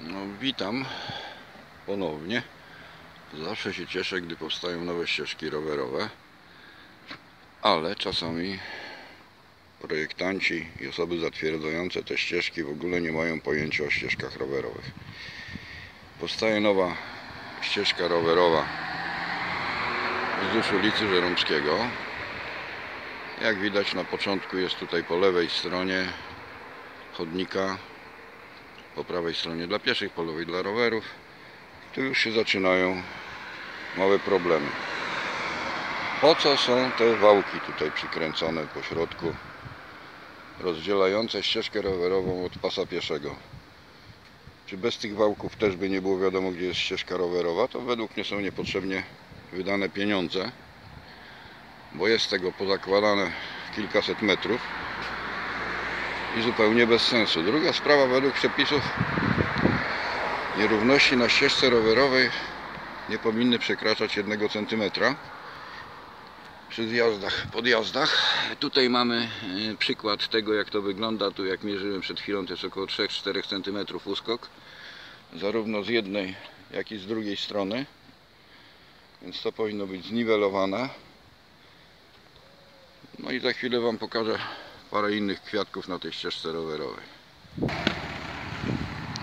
No, witam ponownie. Zawsze się cieszę, gdy powstają nowe ścieżki rowerowe, ale czasami projektanci i osoby zatwierdzające te ścieżki w ogóle nie mają pojęcia o ścieżkach rowerowych. Powstaje nowa ścieżka rowerowa wzdłuż ulicy Żeromskiego. Jak widać na początku jest tutaj po lewej stronie chodnika po prawej stronie dla pieszych, po lewej dla rowerów. Tu już się zaczynają małe problemy. Po co są te wałki tutaj przykręcone po środku, rozdzielające ścieżkę rowerową od pasa pieszego? Czy bez tych wałków też by nie było wiadomo, gdzie jest ścieżka rowerowa? To według mnie są niepotrzebnie wydane pieniądze, bo jest tego pozakładane kilkaset metrów i zupełnie bez sensu. Druga sprawa, według przepisów nierówności na ścieżce rowerowej nie powinny przekraczać 1 cm przy zjazdach, podjazdach. Tutaj mamy e, przykład tego jak to wygląda. Tu jak mierzyłem przed chwilą to jest około 3-4 cm uskok zarówno z jednej jak i z drugiej strony więc to powinno być zniwelowane no i za chwilę Wam pokażę parę innych kwiatków na tej ścieżce rowerowej.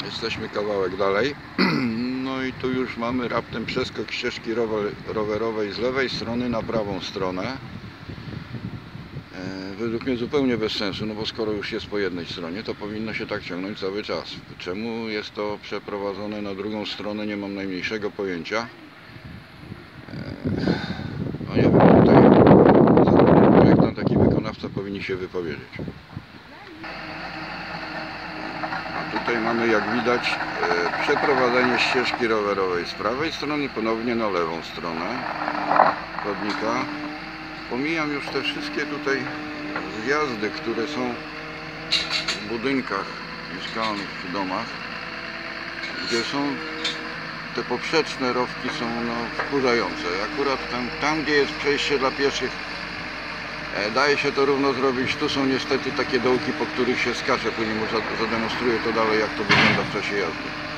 Jesteśmy kawałek dalej. No i tu już mamy raptem przeskok ścieżki rowerowej z lewej strony na prawą stronę. E, według mnie zupełnie bez sensu, no bo skoro już jest po jednej stronie, to powinno się tak ciągnąć cały czas. Czemu jest to przeprowadzone na drugą stronę, nie mam najmniejszego pojęcia. E, no nie wiem, tutaj zarówno projektant, jak i wykonawca powinni się wypowiedzieć. A tutaj mamy, jak widać, e, przeprowadzenie ścieżki rowerowej z prawej strony ponownie na lewą stronę chodnika. Pomijam już te wszystkie tutaj zjazdy, które są w budynkach mieszkalnych czy domach, gdzie są te poprzeczne rowki są no, wkurzające. Akurat tam, tam, gdzie jest przejście dla pieszych, daje się to równo zrobić. Tu są niestety takie dołki, po których się skacze. Później mu zademonstruję to dalej, jak to wygląda w czasie jazdy.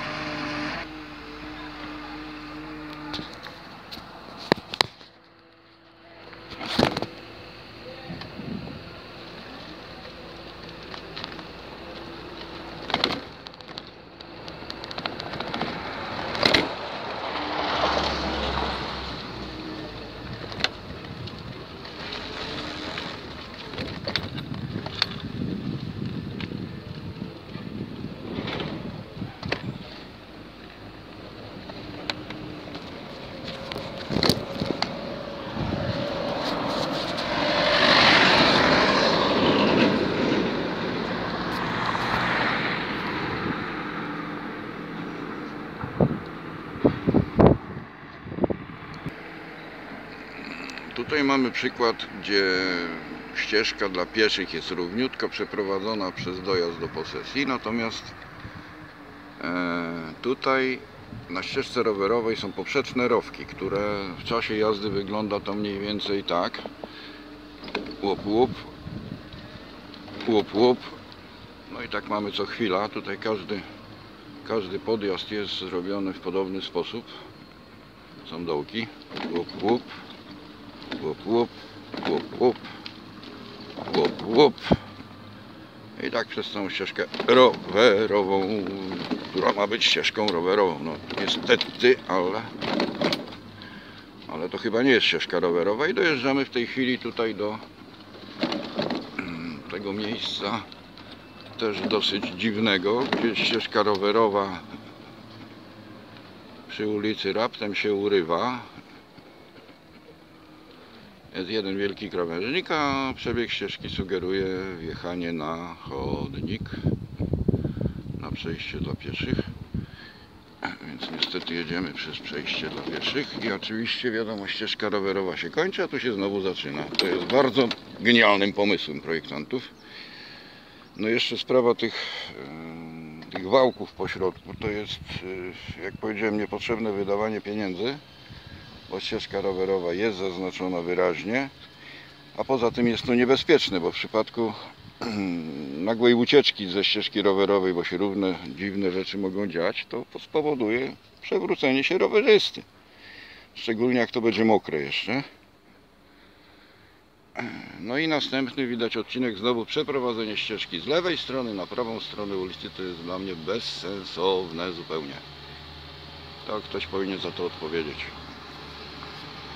Tutaj mamy przykład, gdzie ścieżka dla pieszych jest równiutko przeprowadzona przez dojazd do posesji, natomiast e, tutaj na ścieżce rowerowej są poprzeczne rowki, które w czasie jazdy wygląda to mniej więcej tak. Łup, łup, łup, łup. No i tak mamy co chwila. Tutaj każdy, każdy podjazd jest zrobiony w podobny sposób. Są dołki. Łup, łup. Łup, łup, łup, łup, łup, łup. I tak przez całą ścieżkę rowerową, która ma być ścieżką rowerową. No niestety, ale, ale to chyba nie jest ścieżka rowerowa i dojeżdżamy w tej chwili tutaj do tego miejsca też dosyć dziwnego, gdzie ścieżka rowerowa przy ulicy raptem się urywa jest jeden wielki krawężnik, a przebieg ścieżki sugeruje wjechanie na chodnik, na przejście dla pieszych. Więc niestety jedziemy przez przejście dla pieszych i oczywiście wiadomo ścieżka rowerowa się kończy, a tu się znowu zaczyna. To jest bardzo genialnym pomysłem projektantów. No jeszcze sprawa tych, tych wałków po środku, to jest, jak powiedziałem, niepotrzebne wydawanie pieniędzy bo ścieżka rowerowa jest zaznaczona wyraźnie, a poza tym jest to niebezpieczne, bo w przypadku nagłej ucieczki ze ścieżki rowerowej, bo się różne dziwne rzeczy mogą dziać, to spowoduje przewrócenie się rowerzysty. Szczególnie jak to będzie mokre jeszcze. No i następny widać odcinek znowu przeprowadzenie ścieżki z lewej strony na prawą stronę ulicy to jest dla mnie bezsensowne zupełnie. To ktoś powinien za to odpowiedzieć.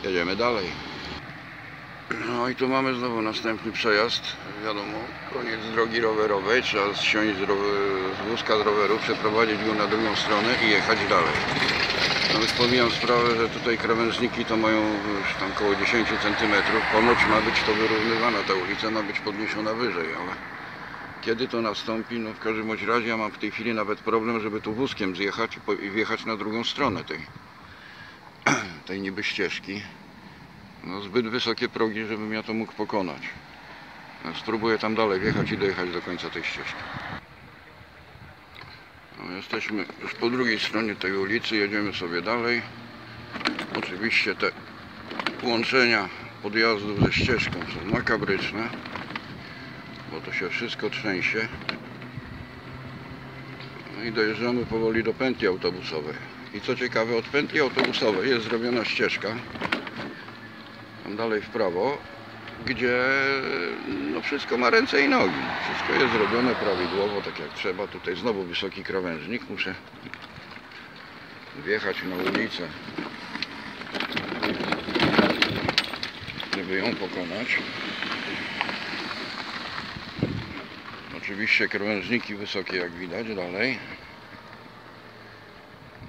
Jedziemy dalej. No i tu mamy znowu następny przejazd. Wiadomo, koniec drogi rowerowej. Trzeba zsiąść z, rower, z wózka z roweru, przeprowadzić go na drugą stronę i jechać dalej. No pomijam sprawę, że tutaj krawężniki to mają już tam około 10 cm. Ponoć ma być to wyrównywana, ta ulica ma być podniesiona wyżej, ale kiedy to nastąpi, no w każdym razie ja mam w tej chwili nawet problem, żeby tu wózkiem zjechać i wjechać na drugą stronę tej, tej niby ścieżki. No zbyt wysokie progi, żebym ja to mógł pokonać. No, spróbuję tam dalej wjechać i dojechać do końca tej ścieżki. No, jesteśmy już po drugiej stronie tej ulicy, jedziemy sobie dalej. Oczywiście te łączenia podjazdów ze ścieżką są makabryczne, bo to się wszystko trzęsie. No i dojeżdżamy powoli do pętli autobusowej. I co ciekawe, od pętli autobusowej jest zrobiona ścieżka, tam dalej w prawo, gdzie no wszystko ma ręce i nogi. Wszystko jest zrobione prawidłowo, tak jak trzeba. Tutaj znowu wysoki krawężnik. Muszę wjechać na ulicę, żeby ją pokonać. Oczywiście krawężniki wysokie, jak widać dalej.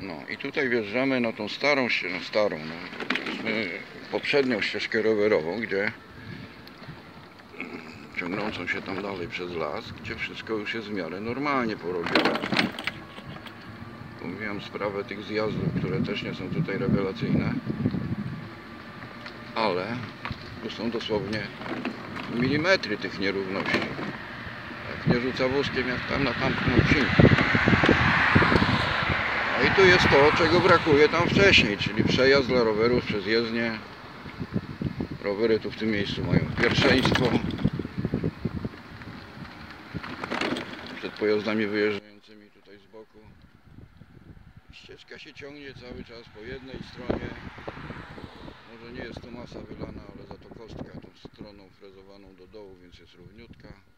No i tutaj wjeżdżamy na tą starą no starą, no, poprzednią ścieżkę rowerową, gdzie ciągnącą się tam dalej przez las, gdzie wszystko już jest w miarę normalnie porobione. Pomijam sprawę tych zjazdów, które też nie są tutaj rewelacyjne, ale tu są dosłownie milimetry tych nierówności. Jak nie rzuca wózkiem, jak tam na tamtym odcinku. I tu jest to, czego brakuje tam wcześniej, czyli przejazd dla rowerów przez jezdnię. Rowery tu w tym miejscu mają pierwszeństwo. Przed pojazdami wyjeżdżającymi tutaj z boku. Ścieżka się ciągnie cały czas po jednej stronie. Może nie jest to masa wylana, ale za to kostka tą stroną frezowaną do dołu, więc jest równiutka.